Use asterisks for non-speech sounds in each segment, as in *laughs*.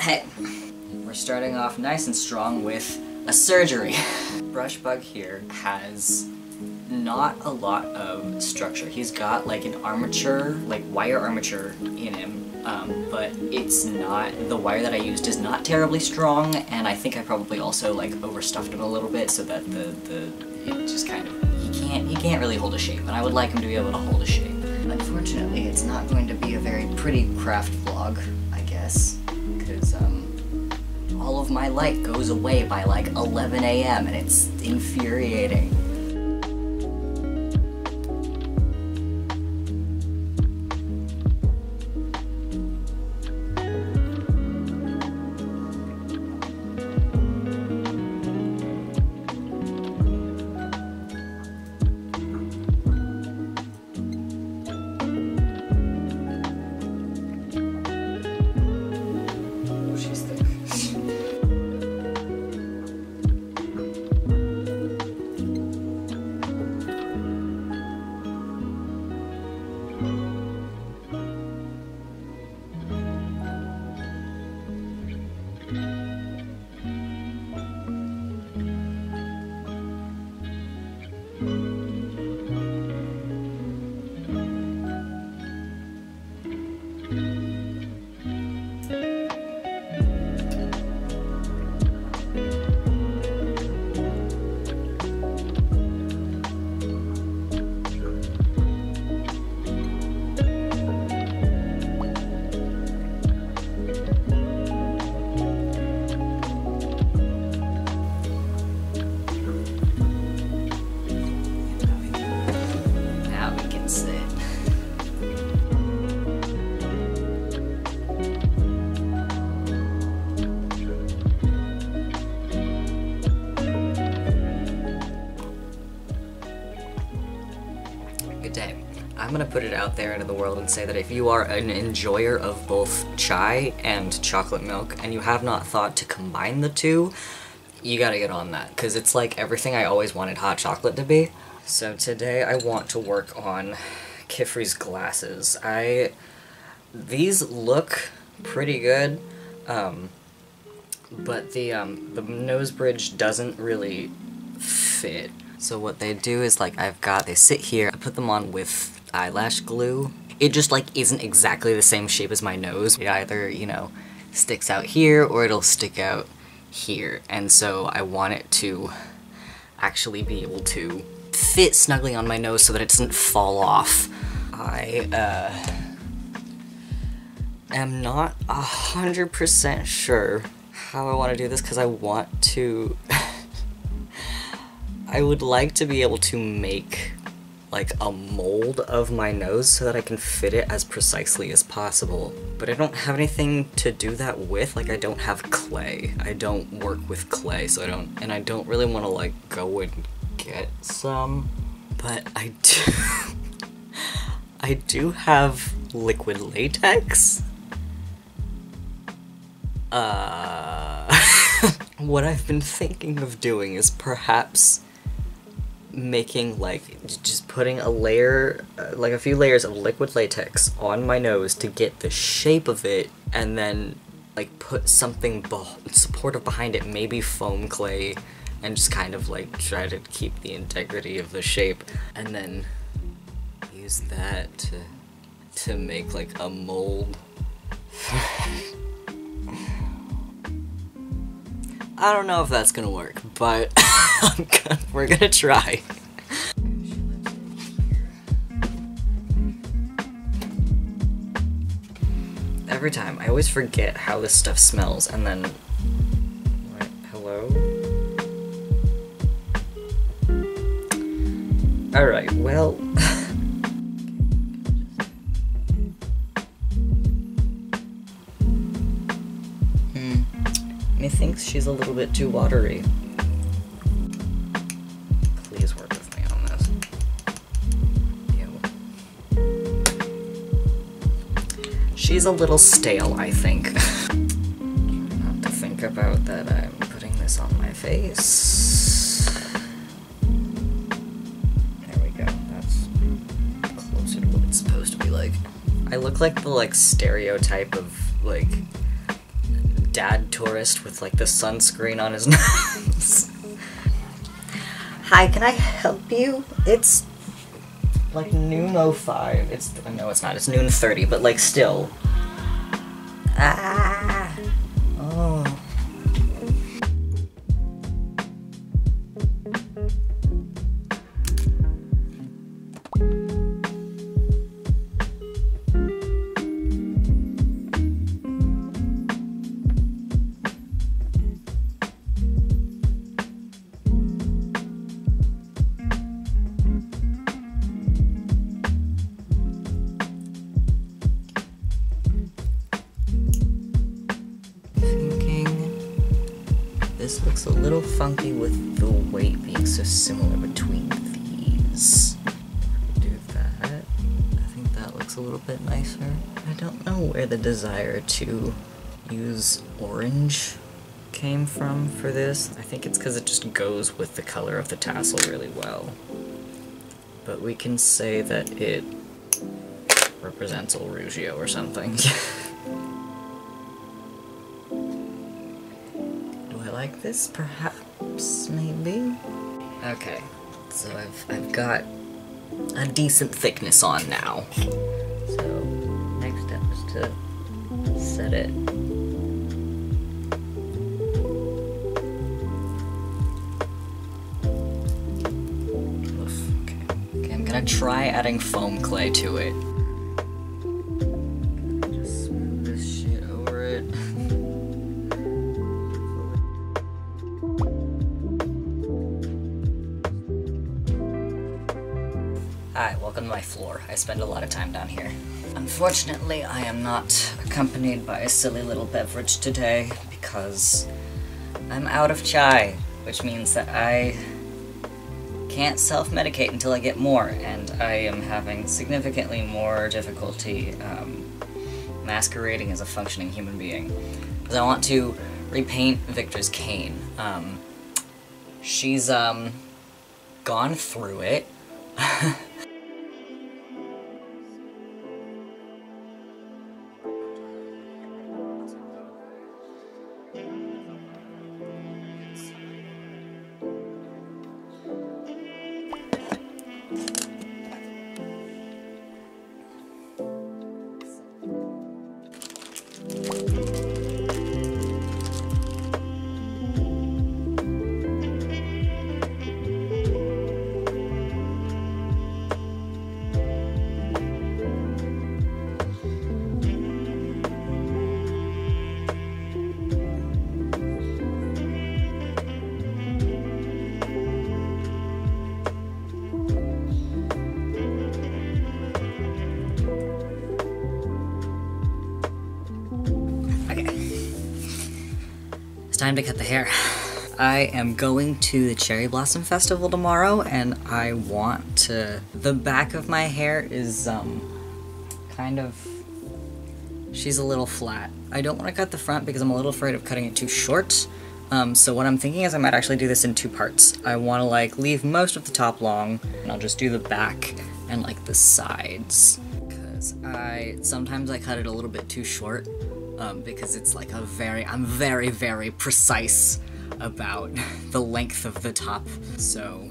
Hey, we're starting off nice and strong with a surgery. *laughs* Brushbug here has not a lot of structure. He's got like an armature, like wire armature in him, um, but it's not, the wire that I used is not terribly strong, and I think I probably also like overstuffed him a little bit so that the, the, it just kind of, he can't, he can't really hold a shape, and I would like him to be able to hold a shape. Unfortunately, it's not going to be a very pretty craft vlog, my light goes away by like 11 a.m. and it's infuriating. Out there into the world and say that if you are an enjoyer of both chai and chocolate milk and you have not thought to combine the two, you gotta get on that, because it's like everything I always wanted hot chocolate to be. So today I want to work on Qifrey's glasses. I... These look pretty good, um, but the, um, the nose bridge doesn't really fit. So what they do is like I've got, they sit here, I put them on with eyelash glue. It just like isn't exactly the same shape as my nose. It either, you know, sticks out here or it'll stick out here. And so I want it to actually be able to fit snugly on my nose so that it doesn't fall off. I, uh, am not a hundred percent sure how I want to do this because I want to *laughs* I would like to be able to make like a mold of my nose so that I can fit it as precisely as possible. But I don't have anything to do that with, like I don't have clay. I don't work with clay, so I don't, and I don't really want to like go and get some. But I do, *laughs* I do have liquid latex. Uh, *laughs* what I've been thinking of doing is perhaps making like just putting a layer uh, like a few layers of liquid latex on my nose to get the shape of it and then like put something beh- supportive behind it maybe foam clay and just kind of like try to keep the integrity of the shape. And then use that to to make like a mold *laughs* I don't know if that's gonna work, but *laughs* we're gonna try. Every time, I always forget how this stuff smells, and then... Wait, hello? Alright, well... Methinks she's a little bit too watery. Please work with me on this. Ew. She's a little stale, I think. *laughs* Not to think about that I'm putting this on my face. There we go. That's closer to what it's supposed to be like. I look like the like stereotype of like dad tourist with like the sunscreen on his *laughs* nose. Hi, can I help you? It's like noon 05. It's no, it's not. It's noon 30, but like still. Funky with the weight being so similar between these. Do that. I think that looks a little bit nicer. I don't know where the desire to use orange came from for this. I think it's because it just goes with the color of the tassel really well. But we can say that it represents Olruggio or something. *laughs* Do I like this, perhaps, maybe? Okay, so I've, I've got a decent thickness on now. So, next step is to set it. Okay. okay, I'm gonna try adding foam clay to it. Floor. I spend a lot of time down here. Unfortunately, I am not accompanied by a silly little beverage today because I'm out of chai, which means that I can't self-medicate until I get more, and I am having significantly more difficulty um, masquerading as a functioning human being. Because I want to repaint Viktor's cane. Um, she's, um, gone through it. Time to cut the hair. I am going to the Cherry Blossom Festival tomorrow, and I want to... The back of my hair is, um, kind of... She's a little flat. I don't want to cut the front because I'm a little afraid of cutting it too short. Um, so what I'm thinking is I might actually do this in two parts. I want to, like, leave most of the top long, and I'll just do the back and, like, the sides. Because I... Sometimes I cut it a little bit too short, um, because it's like a very, I'm very, very precise about *laughs* the length of the top, so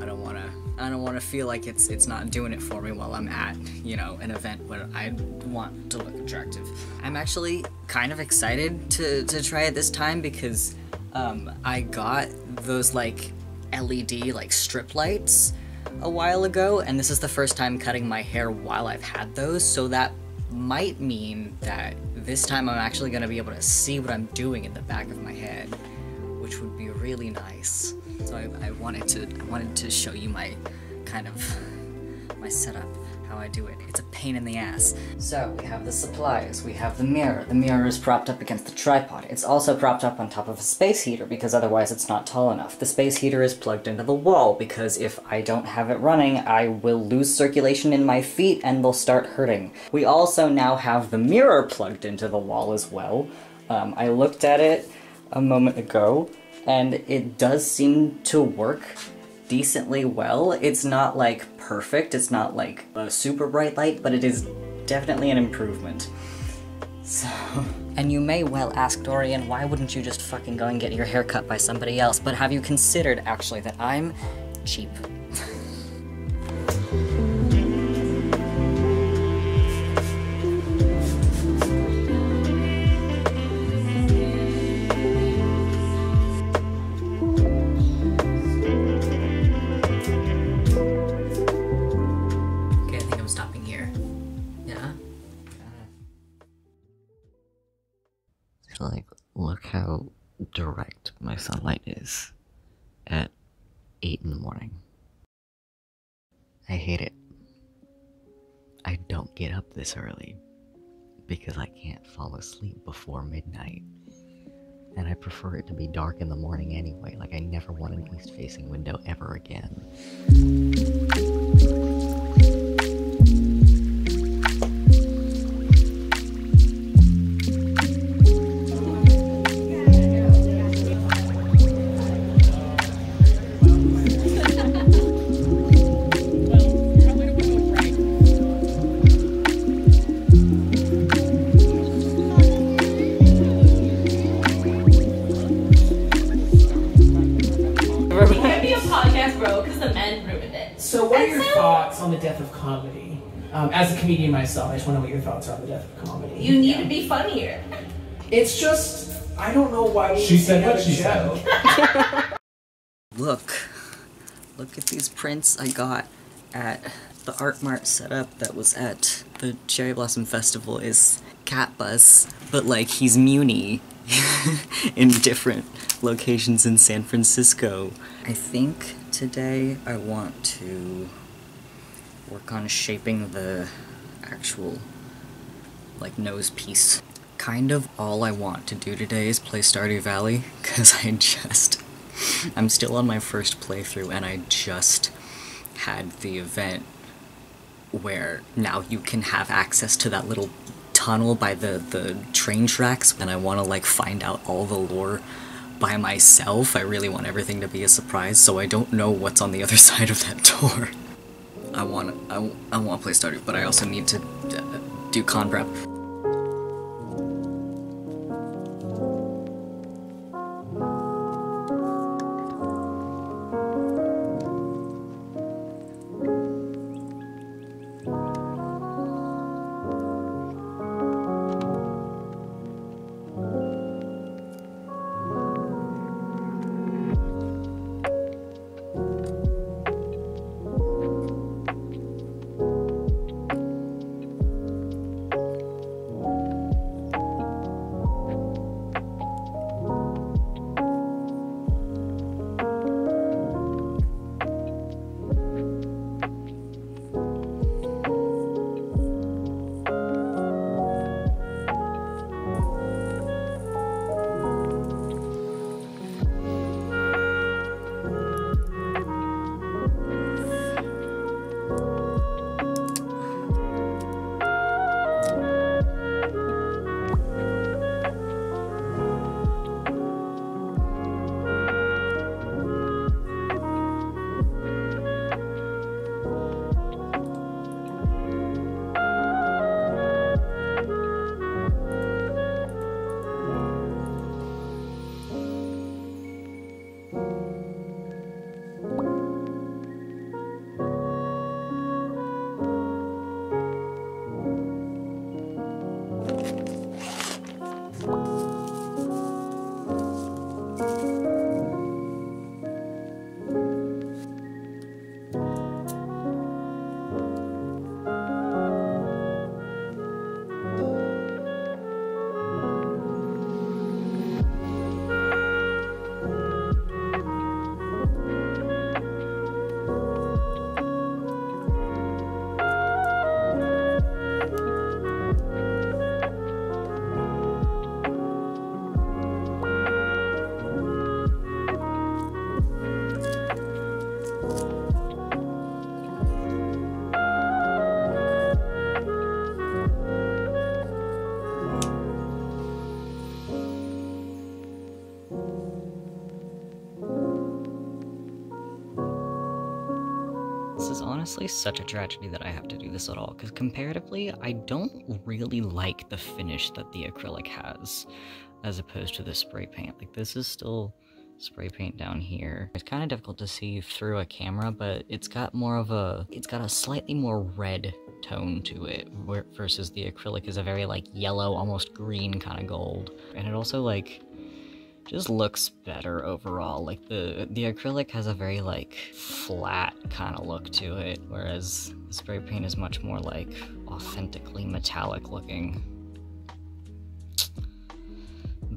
I don't want to, I don't want to feel like it's it's not doing it for me while I'm at, you know, an event where I want to look attractive. I'm actually kind of excited to, to try it this time because um, I got those like LED like strip lights a while ago, and this is the first time cutting my hair while I've had those, so that might mean that this time I'm actually going to be able to see what I'm doing in the back of my head, which would be really nice. So I, I wanted to I wanted to show you my kind of my setup, how I do it. It's a pain in the ass. So we have the supplies, we have the mirror. The mirror is propped up against the tripod. It's also propped up on top of a space heater because otherwise it's not tall enough. The space heater is plugged into the wall because if I don't have it running, I will lose circulation in my feet and they'll start hurting. We also now have the mirror plugged into the wall as well. Um, I looked at it a moment ago and it does seem to work decently well. It's not like perfect, it's not like a super bright light, but it is definitely an improvement. So, *laughs* And you may well ask Dorian, why wouldn't you just fucking go and get your hair cut by somebody else? But have you considered actually that I'm cheap? This early because I can't fall asleep before midnight. And I prefer it to be dark in the morning anyway. Like, I never want an east facing window ever again. Myself, I just want to know what your thoughts are on the death of comedy. You need to be funnier. It's just, I don't know why She said what she show. *laughs* Look. Look at these prints I got at the Art Mart setup that was at the Cherry Blossom Festival is Cat Bus, but like he's Muni *laughs* in different locations in San Francisco. I think today I want to work on shaping the actual like nose piece. Kind of all I want to do today is play Stardew Valley, *laughs* because I just I'm still on my first playthrough and I just had the event where now you can have access to that little tunnel by the, the train tracks and I want to like find out all the lore by myself. I really want everything to be a surprise so I don't know what's on the other *laughs* side of that door. I want I, I want to play Stardew, but I also need to uh, do con prep. Honestly such a tragedy that I have to do this at all, because comparatively, I don't really like the finish that the acrylic has, as opposed to the spray paint. Like, this is still spray paint down here. It's kind of difficult to see through a camera, but it's got more of a, it's got a slightly more red tone to it, versus the acrylic is a very, like, yellow, almost green kind of gold. And it also, like, just looks better overall. Like the the acrylic has a very like flat kind of look to it, whereas the spray paint is much more like authentically metallic looking.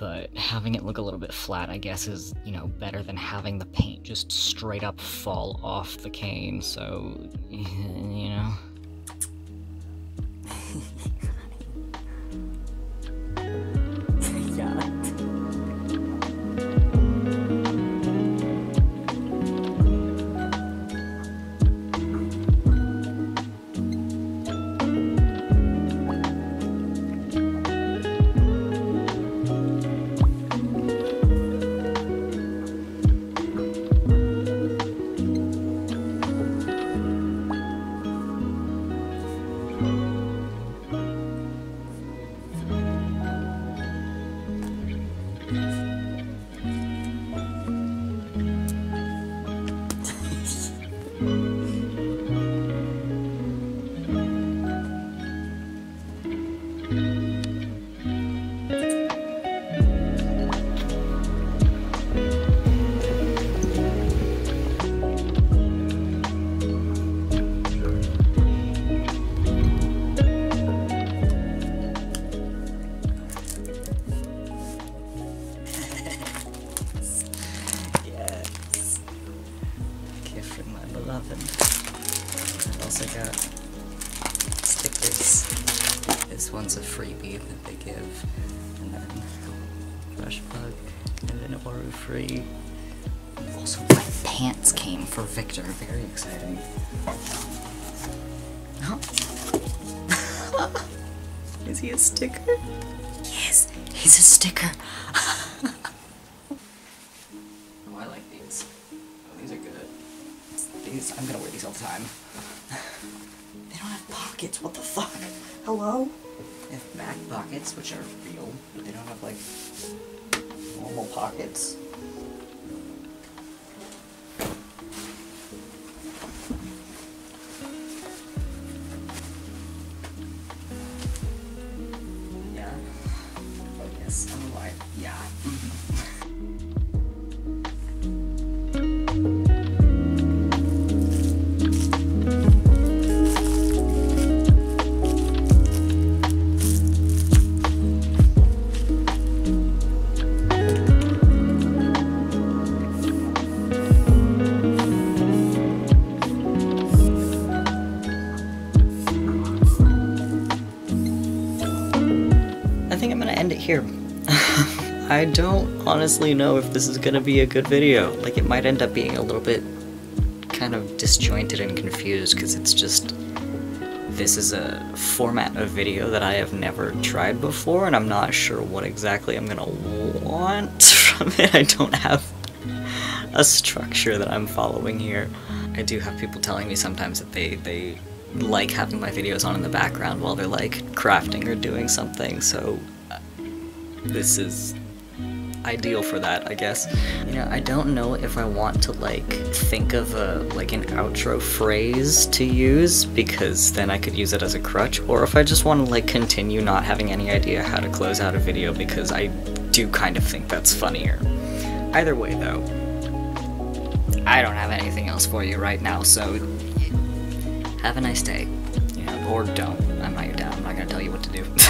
But having it look a little bit flat, I guess, is, you know, better than having the paint just straight up fall off the cane, so, *laughs* you know. *laughs* This one's a freebie that they give. And then Brushbug. And then Oru Free. Also, my pants came for Viktor. Very exciting. *laughs* Is he a sticker? Yes, he's a sticker. *laughs* oh, I like these. Oh, these are good. These, I'm gonna wear these all the time. they don't have pockets, what the fuck? Hello? Back pockets, which are real, but they don't have, like, normal pockets. Think I'm gonna end it here. *laughs* I don't honestly know if this is gonna be a good video. Like, it might end up being a little bit kind of disjointed and confused because it's just. This is a format of video that I have never tried before, and I'm not sure what exactly I'm gonna want *laughs* from it. I don't have a structure that I'm following here. I do have people telling me sometimes that they, they like having my videos on in the background while they're like crafting or doing something, so uh, this is ideal for that, I guess. You know, I don't know if I want to like think of a like an outro phrase to use because then I could use it as a crutch, or if I just want to like continue not having any idea how to close out a video because I do kind of think that's funnier. Either way though, I don't have anything else for you right now, so have a nice day. Know, or don't. I'm not your dad. I'm not gonna tell you what to do. *laughs*